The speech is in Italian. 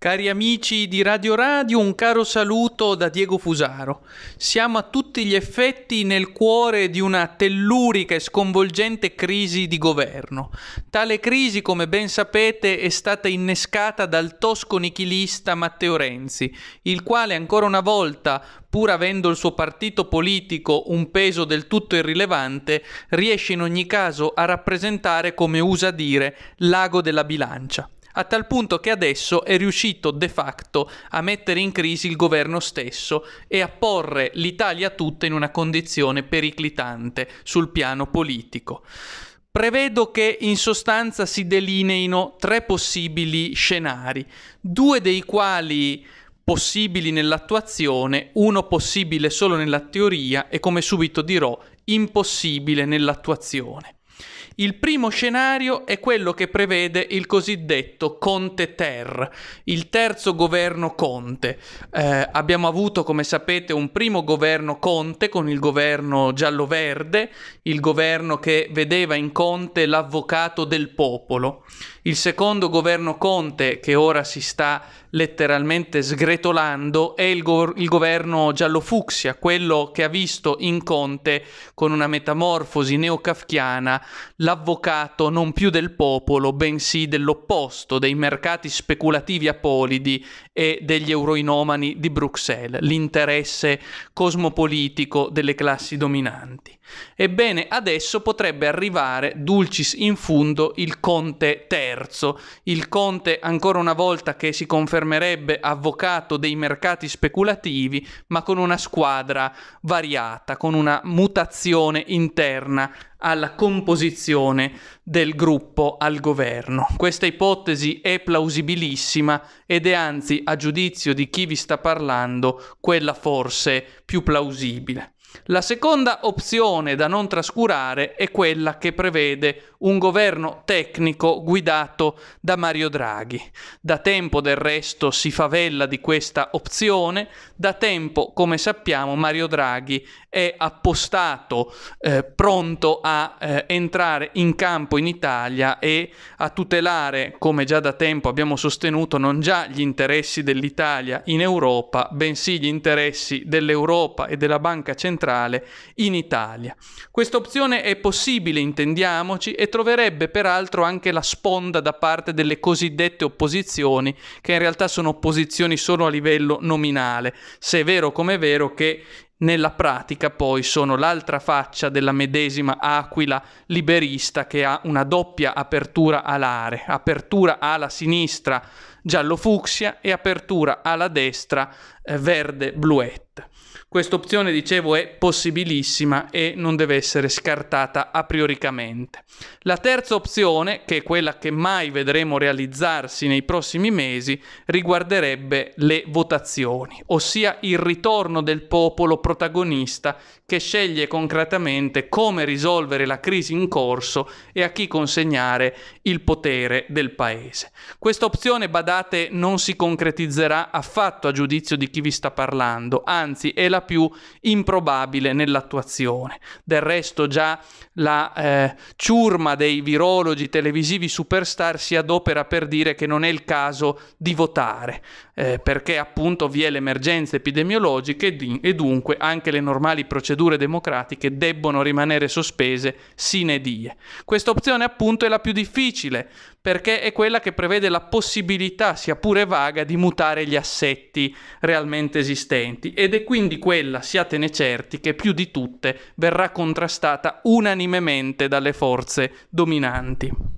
Cari amici di Radio Radio, un caro saluto da Diego Fusaro. Siamo a tutti gli effetti nel cuore di una tellurica e sconvolgente crisi di governo. Tale crisi, come ben sapete, è stata innescata dal tosco nichilista Matteo Renzi, il quale ancora una volta, pur avendo il suo partito politico un peso del tutto irrilevante, riesce in ogni caso a rappresentare, come usa dire, l'ago della bilancia a tal punto che adesso è riuscito de facto a mettere in crisi il governo stesso e a porre l'Italia tutta in una condizione periclitante sul piano politico. Prevedo che in sostanza si delineino tre possibili scenari, due dei quali possibili nell'attuazione, uno possibile solo nella teoria e come subito dirò impossibile nell'attuazione. Il primo scenario è quello che prevede il cosiddetto Conte Ter, il terzo governo Conte. Eh, abbiamo avuto, come sapete, un primo governo Conte con il governo giallo-verde, il governo che vedeva in Conte l'avvocato del popolo. Il secondo governo Conte, che ora si sta letteralmente sgretolando, è il, go- il governo giallo-fucsia, quello che ha visto in Conte, con una metamorfosi neokafkiana, l'avvocato non più del popolo, bensì dell'opposto, dei mercati speculativi apolidi e degli euroinomani di Bruxelles, l'interesse cosmopolitico delle classi dominanti. Ebbene, adesso potrebbe arrivare dulcis in fundo il conte terzo, il conte ancora una volta che si confermerebbe avvocato dei mercati speculativi, ma con una squadra variata, con una mutazione interna alla composizione del gruppo al governo. Questa ipotesi è plausibilissima ed è anzi, a giudizio di chi vi sta parlando, quella forse più plausibile. La seconda opzione da non trascurare è quella che prevede un governo tecnico guidato da Mario Draghi. Da tempo del resto si favella di questa opzione, da tempo, come sappiamo, Mario Draghi è appostato eh, pronto a eh, entrare in campo in Italia e a tutelare, come già da tempo abbiamo sostenuto, non già gli interessi dell'Italia in Europa, bensì gli interessi dell'Europa e della Banca Centrale in Italia. Questa opzione è possibile, intendiamoci, e troverebbe peraltro anche la sponda da parte delle cosiddette opposizioni, che in realtà sono opposizioni solo a livello nominale, se è vero come è vero che nella pratica poi sono l'altra faccia della medesima aquila liberista che ha una doppia apertura alare, apertura alla sinistra giallo-fucsia e apertura alla destra eh, verde-bluette. Questa opzione, dicevo, è possibilissima e non deve essere scartata a prioricamente. La terza opzione, che è quella che mai vedremo realizzarsi nei prossimi mesi, riguarderebbe le votazioni, ossia il ritorno del popolo protagonista che sceglie concretamente come risolvere la crisi in corso e a chi consegnare il potere del paese. Questa opzione, badate, non si concretizzerà affatto a giudizio di chi vi sta parlando, anzi è la più improbabile nell'attuazione. Del resto già la eh, ciurma dei virologi televisivi superstar si adopera per dire che non è il caso di votare, eh, perché appunto vi è l'emergenza epidemiologica e dunque anche le normali procedure democratiche debbono rimanere sospese sine die. Questa opzione appunto è la più difficile, perché è quella che prevede la possibilità, sia pure vaga, di mutare gli assetti realmente esistenti ed è quindi quella, siatene certi, che più di tutte verrà contrastata unanimemente dalle forze dominanti.